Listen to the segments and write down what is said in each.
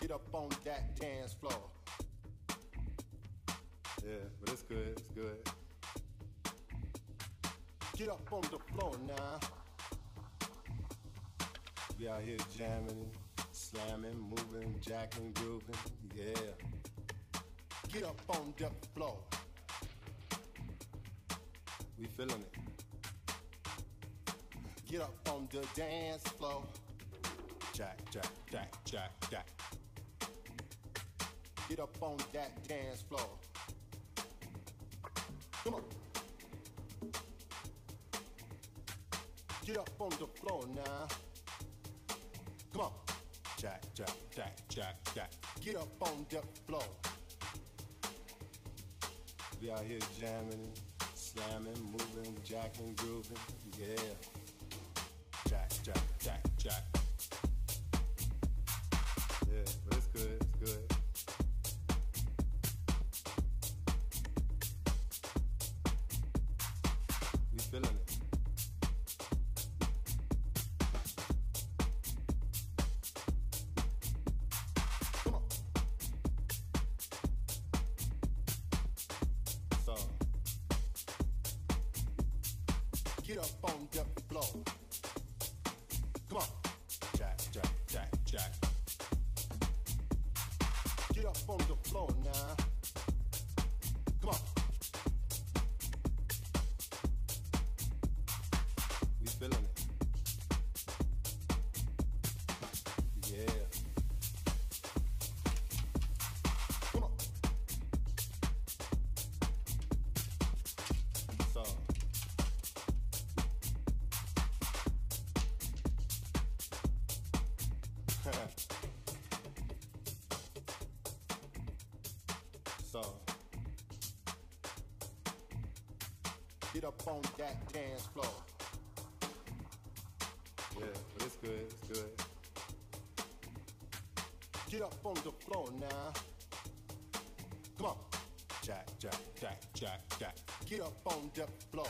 Get up on that dance floor. Yeah, but it's good, it's good. Get up on the floor now. We out here jamming, slamming, moving, jacking, grooving. Yeah. Get up on the floor. We feeling it. Get up on the dance floor. Jack, jack, jack, jack, jack. Get up on that dance floor. Come on. Get up on the floor now. Come on. Jack, jack, jack, jack, jack. Get up on the floor. We out here jamming, slamming, moving, jacking, grooving. Yeah. Jack. Yeah, but it's good, it's good. We feeling it. So, get up on the floor. Come on. We feeling it. Yeah. Come on. So. so. Get up on that dance floor. Yeah, but it's good, it's good. Get up on the floor now. Come on. Jack, jack, jack, jack, jack. Get up on the floor.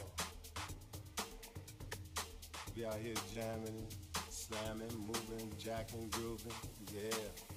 We out here jamming, slamming, moving, jacking, grooving. Yeah.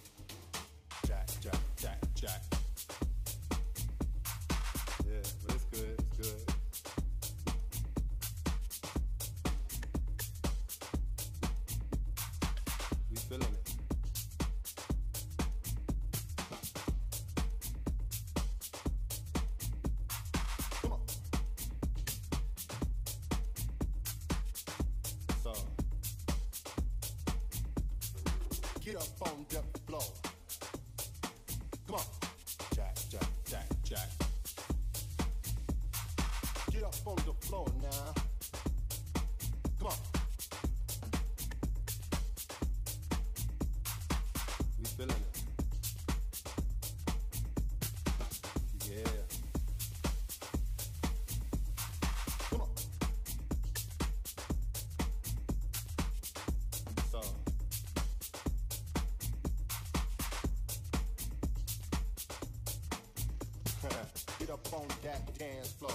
Get up on that dance floor.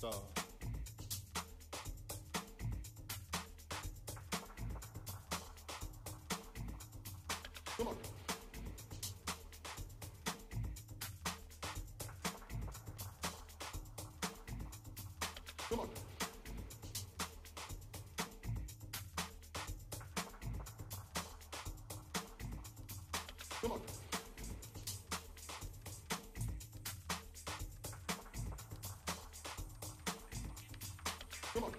So. Come on.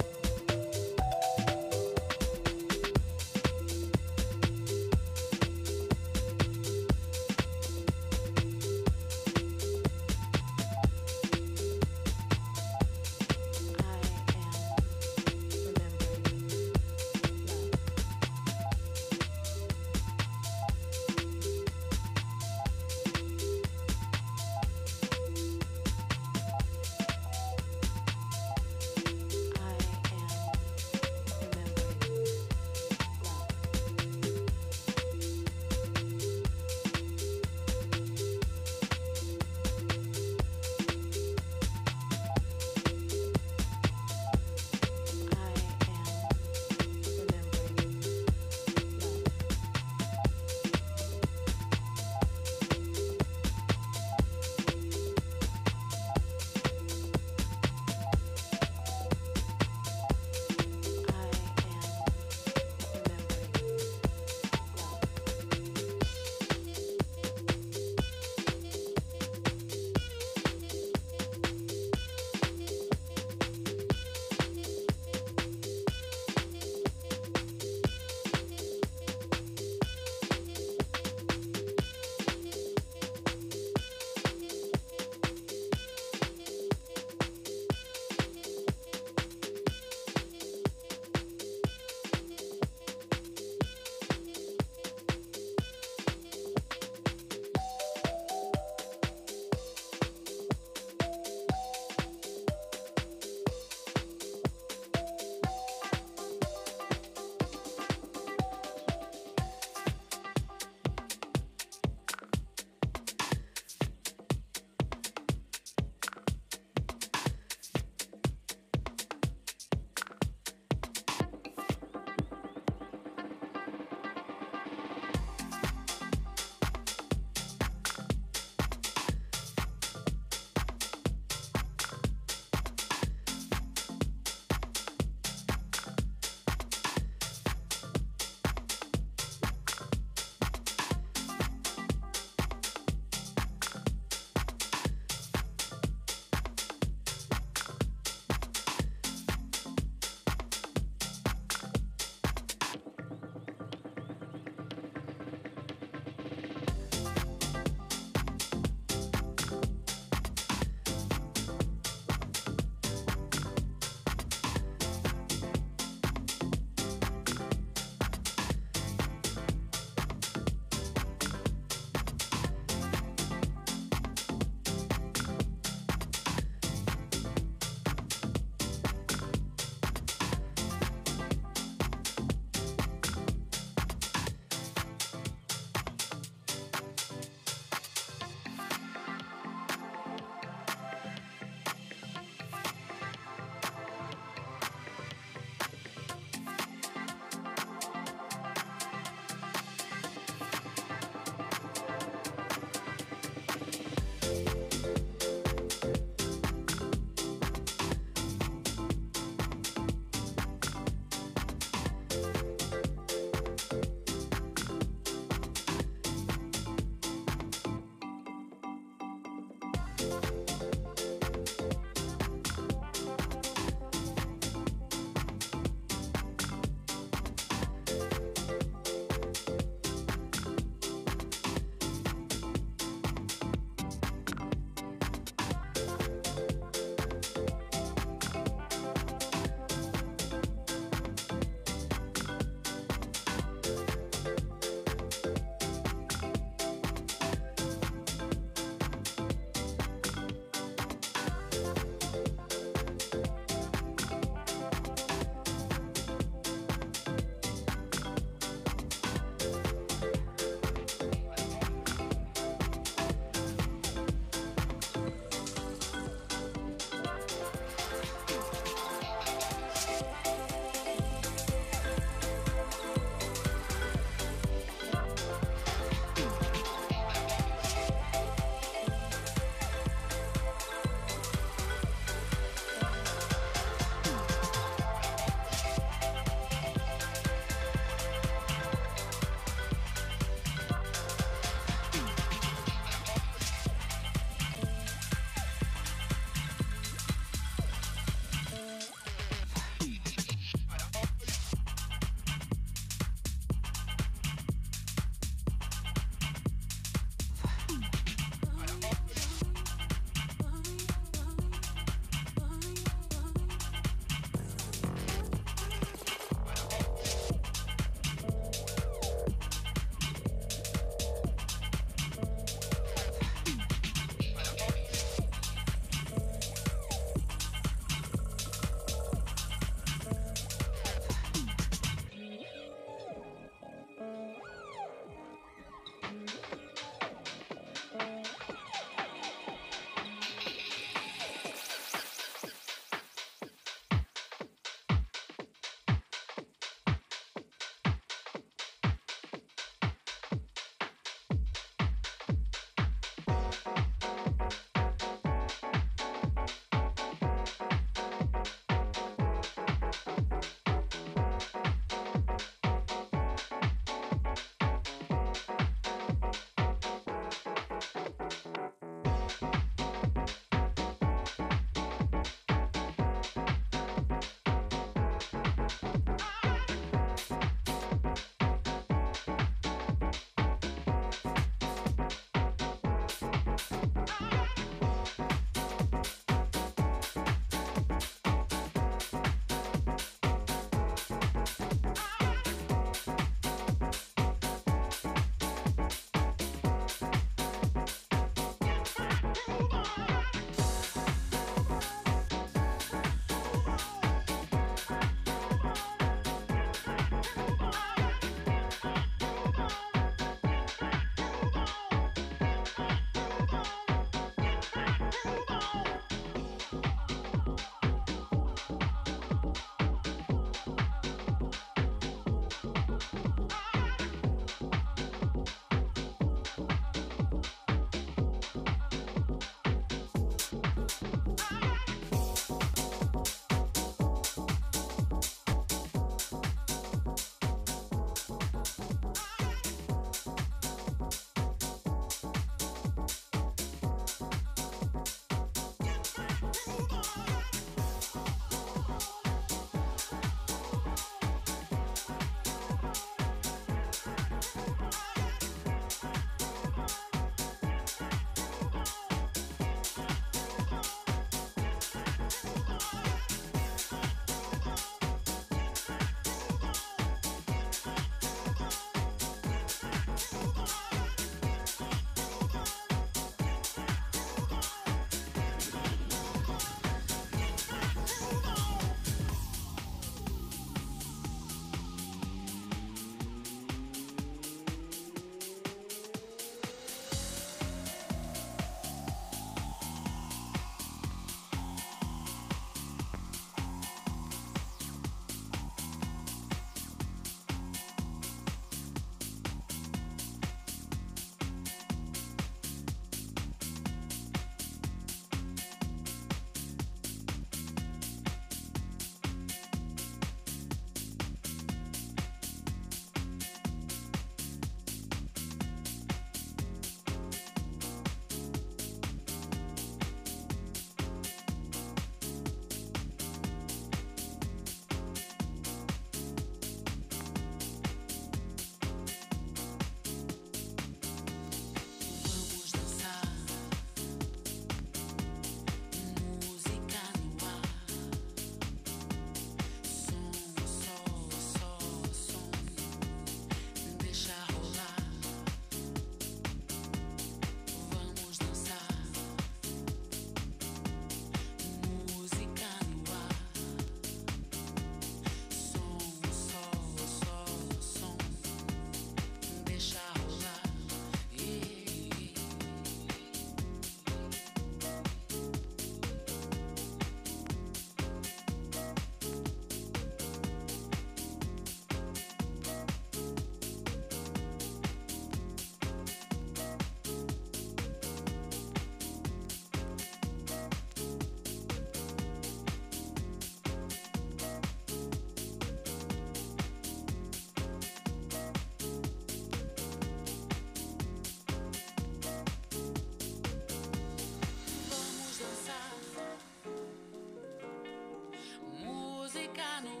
kind of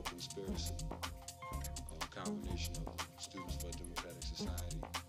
conspiracy, a combination of Students for a Democratic Society.